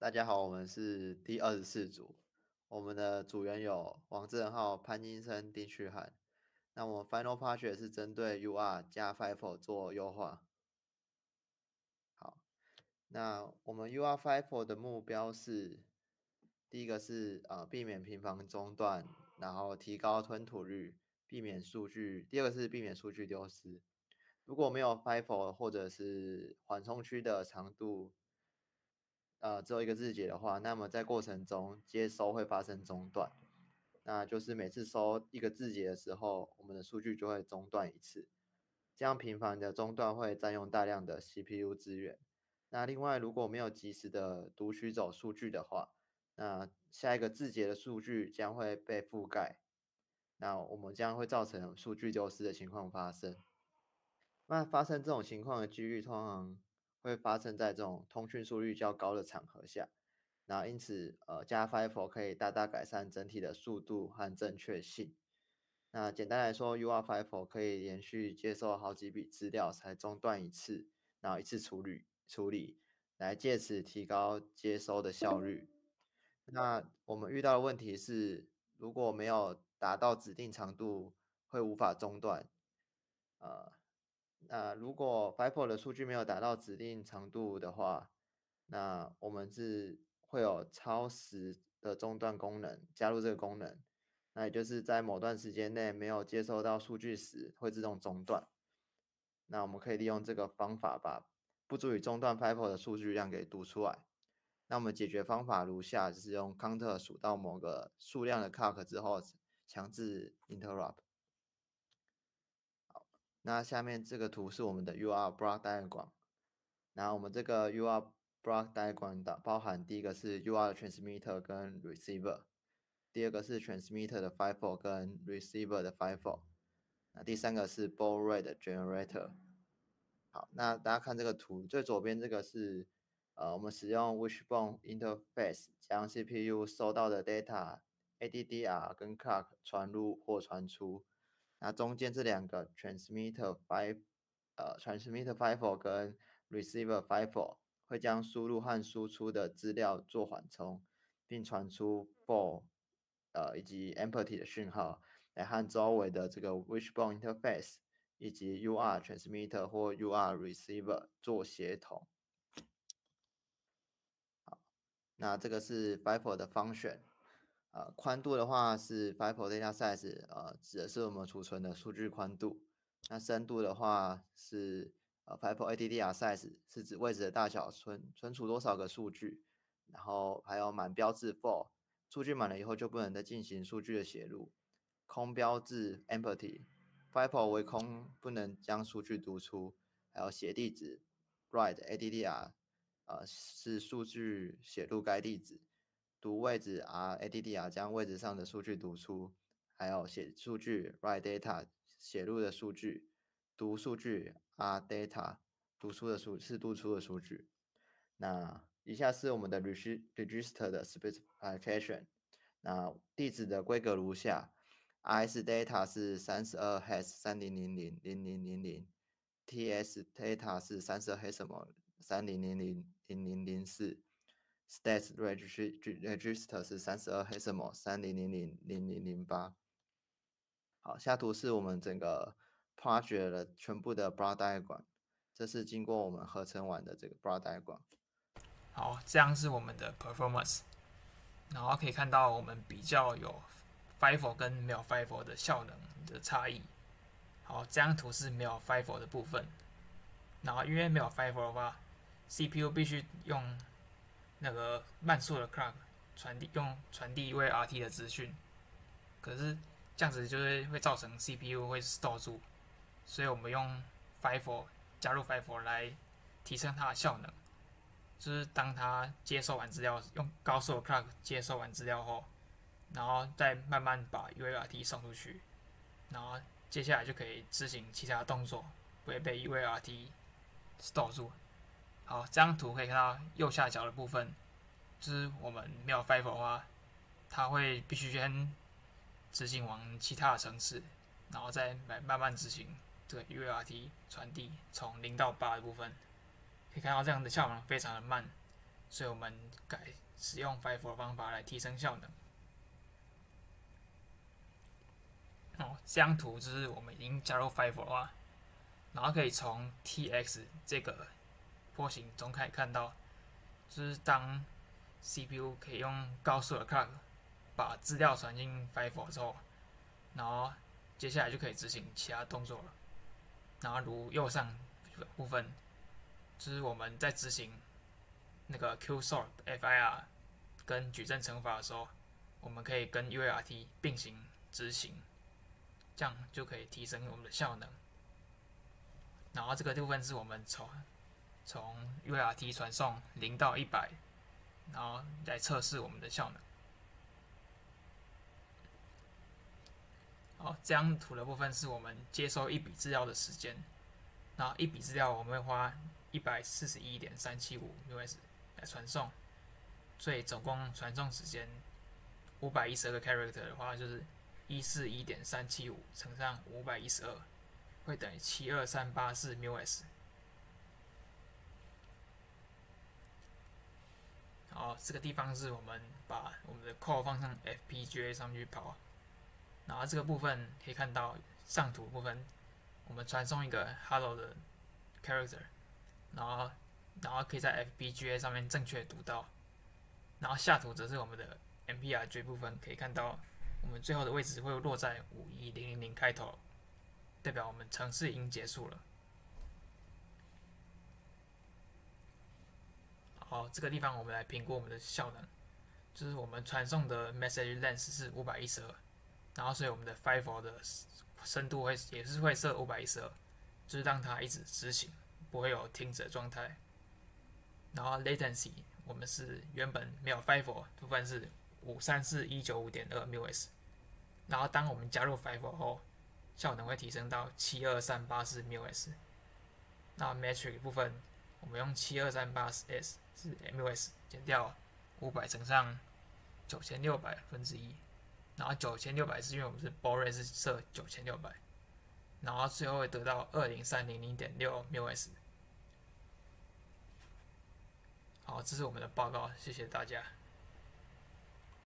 大家好，我们是第二十四组，我们的组员有王正浩、潘金生、丁旭涵。那我们 Final Project 是针对 UR 加 FIFO 做优化。好，那我们 UR FIFO 的目标是，第一个是呃避免频繁中断，然后提高吞吐率，避免数据；第二个是避免数据丢失。如果没有 FIFO 或者是缓冲区的长度。呃，只有一个字节的话，那么在过程中接收会发生中断，那就是每次收一个字节的时候，我们的数据就会中断一次。这样频繁的中断会占用大量的 CPU 资源。那另外，如果没有及时的读取走数据的话，那下一个字节的数据将会被覆盖，那我们将会造成数据丢失的情况发生。那发生这种情况的几率通常。会发生在这种通讯速率较高的场合下，那因此，呃，加 FIFO 可以大大改善整体的速度和正确性。那简单来说，UR FIFO 可以连续接收好几笔资料才中断一次，然后一次处理处理，来借此提高接收的效率。那我们遇到的问题是，如果没有达到指定长度，会无法中断，呃。那如果 FIFO 的数据没有达到指定长度的话，那我们是会有超时的中断功能加入这个功能，那也就是在某段时间内没有接收到数据时会自动中断。那我们可以利用这个方法把不足以中断 FIFO 的数据量给读出来。那我们解决方法如下，就是用 counter 数到某个数量的 cock 之后，强制 interrupt。那下面这个图是我们的 UR block diagram。那我们这个 UR block diagram 的包含第一个是 UR 的 transmitter 跟 receiver，第二个是 transmitter 的 FIFO 跟 receiver 的 FIFO，那第三个是 baud rate generator。好，那大家看这个图，最左边这个是呃我们使用 wishbone interface 将 CPU 收到的 data ADDR 跟 clock 传入或传出。那中间这两个 transmitter FIFO，呃，transmitter FIFO 跟 receiver FIFO 会将输入和输出的资料做缓冲，并传出 full，呃，以及 empty 的讯号，来和周围的这个 wishbone interface 以及 UR transmitter 或 UR receiver 做协同。好，那这个是 FIFO 的 function。呃，宽度的话是 FIFO data size，呃，指的是我们储存的数据宽度。那深度的话是呃 FIFO ADDR size，是指位置的大小，存存储多少个数据。然后还有满标志 full，数据满了以后就不能再进行数据的写入。空标志 empty，FIFO 为空，不能将数据读出。还有写地址 write ADDR，呃，是数据写入该地址。读位置 r addr 将位置上的数据读出，还有写数据 write data 写入的数据，读数据 r data 读出的数是读出的数据。那以下是我们的 register 的 specification。那地址的规格如下：IS data 是三十二 h 三零零零零零零零，ts data 是三十二 h 什么三零零零零零零四。Stats register 是三十二 h 什么三零零零零零零八。好，下图是我们整个 project 全部的 block diagram，这是经过我们合成完的这个 block diagram。好，这样是我们的 performance，然后可以看到我们比较有 FIFO 跟没有 FIFO 的效能的差异。好，这张图是没有 FIFO 的部分，然后因为没有 FIFO 的话，CPU 必须用那个慢速的 clock 传递用传递一位 RT 的资讯，可是这样子就是会造成 CPU 会 store 住，所以我们用 FIFO 加入 FIFO 来提升它的效能，就是当它接收完资料，用高速的 clock 接收完资料后，然后再慢慢把 UART 送出去，然后接下来就可以执行其他动作，不会被 UART store 住。好，这张图可以看到右下角的部分，就是我们没有 FIFO 的话，它会必须先执行往其他的城市，然后再慢慢慢执行这个 UART 传递从零到八的部分。可以看到这样的效能非常的慢，所以我们改使用 FIFO 的方法来提升效能。哦，这张图就是我们已经加入 FIFO 的话，然后可以从 TX 这个波形中可以看到，就是当 CPU 可以用高速的 clock 把资料传进 FIFO 之后，然后接下来就可以执行其他动作了。然后如右上部分，就是我们在执行那个 QSORT FIR 跟矩阵乘法的时候，我们可以跟 UART 并行执行。这样就可以提升我们的效能。然后这个部分是我们从从 URT 传送零到一百，然后来测试我们的效能。好，这张图的部分是我们接收一笔资料的时间。然后一笔资料我们会花一百四十一点三七五 ms 来传送，所以总共传送时间五百一十二个 character 的话，就是。一四一点三七五乘上五百一十二，会等于七二三八四 US。好，这个地方是我们把我们的 core 放上 FPGA 上去跑，然后这个部分可以看到上图部分，我们传送一个 hello 的 character，然后然后可以在 FPGA 上面正确读到，然后下图则是我们的 MPRJ 部分，可以看到。我们最后的位置会落在五一零零零开头，代表我们程式已经结束了。好，这个地方我们来评估我们的效能，就是我们传送的 message length 是五百一十二，然后所以我们的 FIFO 的深度会也是会设五百一十二，就是让它一直执行，不会有停止的状态。然后 latency 我们是原本没有 FIFO 部分是。五三四一九五点二 µs，然后当我们加入 FIFO 后，效能会提升到七二三八四 µs。那 metric 部分，我们用七二三八四 s 是 µs 减掉五百乘上九千六百分之一，然后九千六百是因为我们是 b o r e 是设九千六百，然后最后会得到二零三零零点六 µs。好，这是我们的报告，谢谢大家。